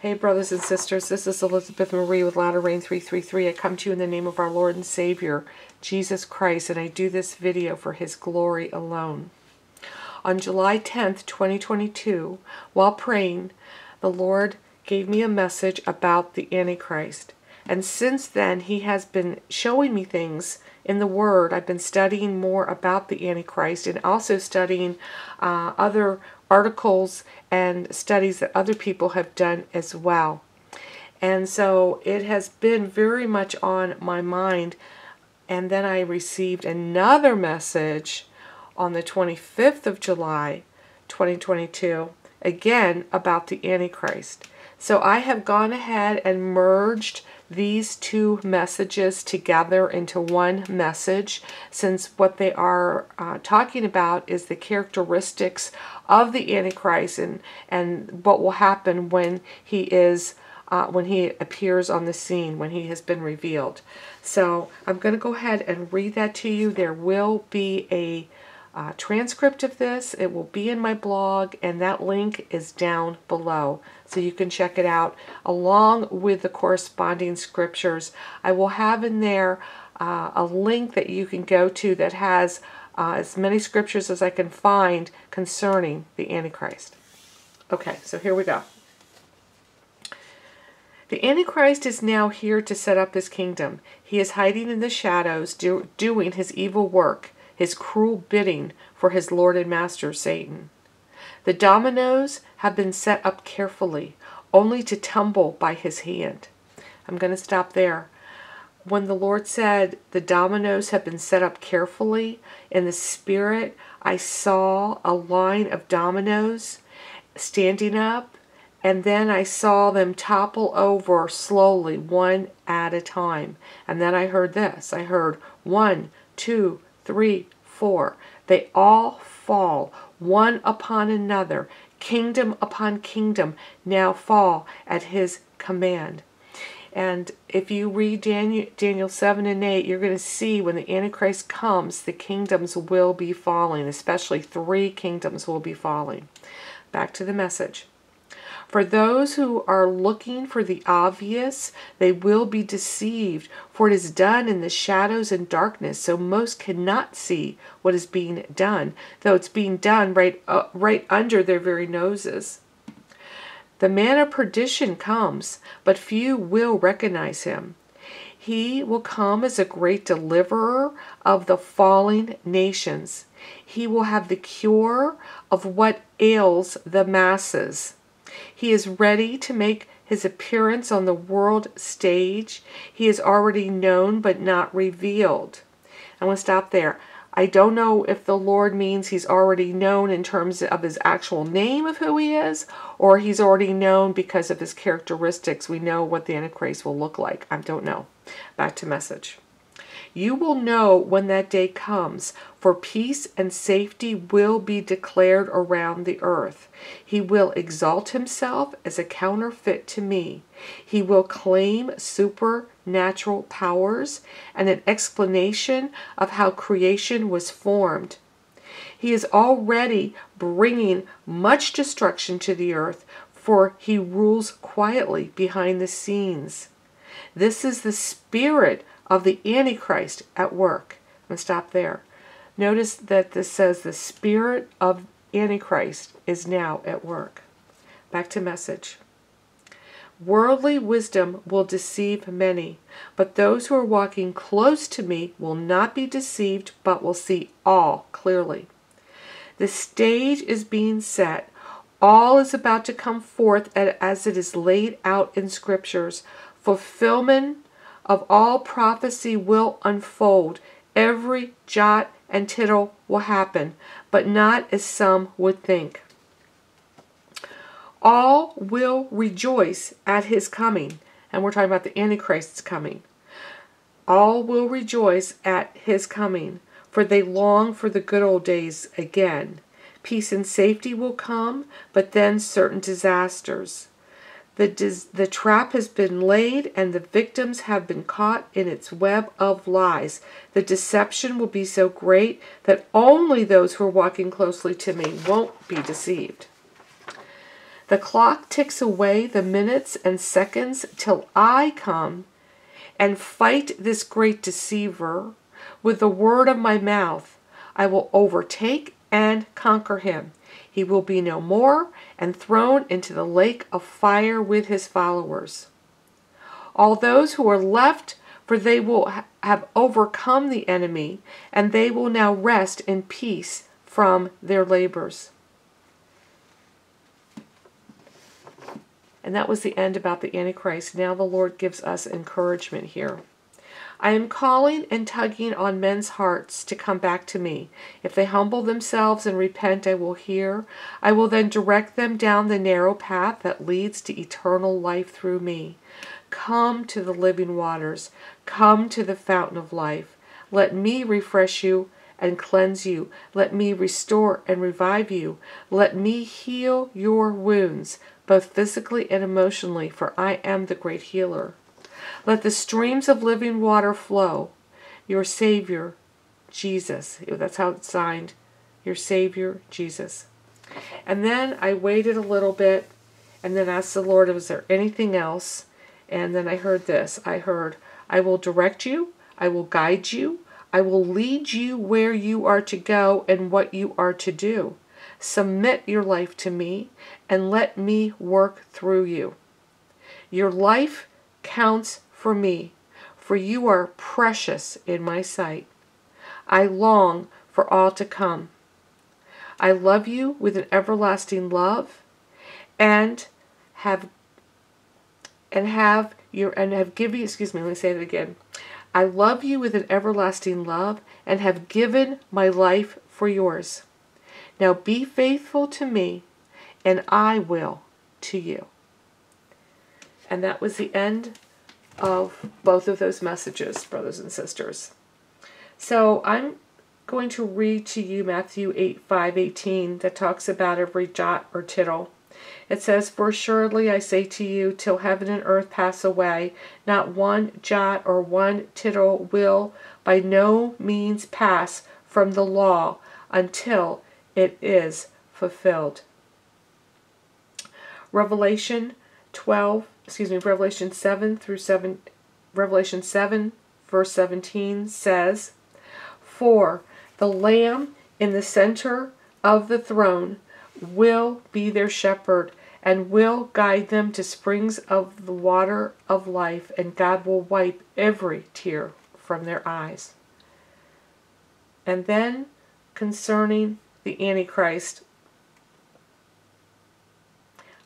Hey, brothers and sisters, this is Elizabeth Marie with Latter Rain 333. I come to you in the name of our Lord and Savior, Jesus Christ, and I do this video for His glory alone. On July 10th, 2022, while praying, the Lord gave me a message about the Antichrist. And since then, He has been showing me things in the Word. I've been studying more about the Antichrist and also studying uh, other articles and studies that other people have done as well. And so it has been very much on my mind. And then I received another message on the 25th of July, 2022, again about the Antichrist. So I have gone ahead and merged these two messages together into one message since what they are uh, talking about is the characteristics of the Antichrist and, and what will happen when he is uh, when he appears on the scene, when he has been revealed. So I'm going to go ahead and read that to you. There will be a uh, transcript of this. It will be in my blog, and that link is down below. So you can check it out along with the corresponding scriptures. I will have in there uh, a link that you can go to that has uh, as many scriptures as I can find concerning the Antichrist. Okay, so here we go. The Antichrist is now here to set up his kingdom. He is hiding in the shadows, do, doing his evil work, his cruel bidding for his Lord and Master, Satan. The dominoes have been set up carefully, only to tumble by his hand. I'm going to stop there when the Lord said the dominoes have been set up carefully in the spirit, I saw a line of dominoes standing up, and then I saw them topple over slowly, one at a time. And then I heard this I heard one, two, three, four. They all fall, one upon another, kingdom upon kingdom, now fall at his command. And if you read Daniel, Daniel 7 and 8, you're going to see when the Antichrist comes, the kingdoms will be falling, especially three kingdoms will be falling. Back to the message. For those who are looking for the obvious, they will be deceived, for it is done in the shadows and darkness, so most cannot see what is being done, though it's being done right, uh, right under their very noses. The man of perdition comes, but few will recognize him. He will come as a great deliverer of the falling nations. He will have the cure of what ails the masses. He is ready to make his appearance on the world stage. He is already known but not revealed. I want to stop there. I don't know if the Lord means he's already known in terms of his actual name of who he is, or he's already known because of his characteristics. We know what the Antichrist will look like. I don't know. Back to message. You will know when that day comes, for peace and safety will be declared around the earth. He will exalt himself as a counterfeit to me. He will claim supernatural powers and an explanation of how creation was formed. He is already bringing much destruction to the earth, for he rules quietly behind the scenes. This is the spirit of the Antichrist at work. I'm going to stop there. Notice that this says the spirit of Antichrist is now at work. Back to message. Worldly wisdom will deceive many, but those who are walking close to me will not be deceived, but will see all clearly. The stage is being set. All is about to come forth as it is laid out in scriptures. Fulfillment of all prophecy will unfold. Every jot and tittle will happen, but not as some would think. All will rejoice at his coming. And we're talking about the Antichrist's coming. All will rejoice at his coming, for they long for the good old days again. Peace and safety will come, but then certain disasters. The, the trap has been laid and the victims have been caught in its web of lies. The deception will be so great that only those who are walking closely to me won't be deceived. The clock ticks away the minutes and seconds till I come and fight this great deceiver with the word of my mouth. I will overtake and conquer him. He will be no more and thrown into the lake of fire with his followers. All those who are left, for they will have overcome the enemy, and they will now rest in peace from their labors. And that was the end about the Antichrist. Now the Lord gives us encouragement here. I am calling and tugging on men's hearts to come back to me. If they humble themselves and repent, I will hear. I will then direct them down the narrow path that leads to eternal life through me. Come to the living waters. Come to the fountain of life. Let me refresh you and cleanse you. Let me restore and revive you. Let me heal your wounds both physically and emotionally, for I am the great healer. Let the streams of living water flow. Your Savior, Jesus. That's how it's signed. Your Savior, Jesus. And then I waited a little bit and then asked the Lord, was there anything else? And then I heard this. I heard, I will direct you, I will guide you, I will lead you where you are to go and what you are to do. Submit your life to me and let me work through you. Your life counts for me, for you are precious in my sight. I long for all to come. I love you with an everlasting love and have and have your and have given excuse me let me say it again I love you with an everlasting love and have given my life for yours. Now be faithful to me, and I will to you. And that was the end of both of those messages, brothers and sisters. So I'm going to read to you Matthew 8 5 18 that talks about every jot or tittle. It says, For assuredly I say to you, till heaven and earth pass away, not one jot or one tittle will by no means pass from the law until it is fulfilled. Revelation 12, excuse me, Revelation 7 through 7, Revelation 7, verse 17 says, For the Lamb in the center of the throne will be their shepherd and will guide them to springs of the water of life, and God will wipe every tear from their eyes. And then concerning the Antichrist.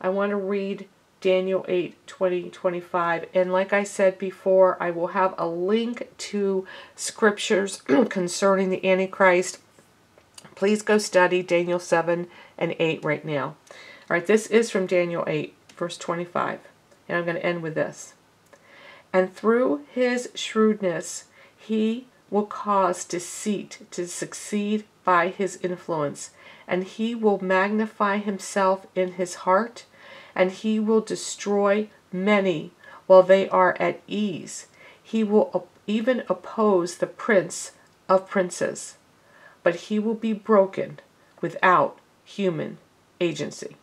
I want to read Daniel 8 20 25. And like I said before, I will have a link to scriptures concerning the Antichrist. Please go study Daniel 7 and 8 right now. All right, this is from Daniel 8, verse 25. And I'm going to end with this. And through his shrewdness, he will cause deceit to succeed by his influence, and he will magnify himself in his heart, and he will destroy many while they are at ease. He will even oppose the prince of princes, but he will be broken without human agency.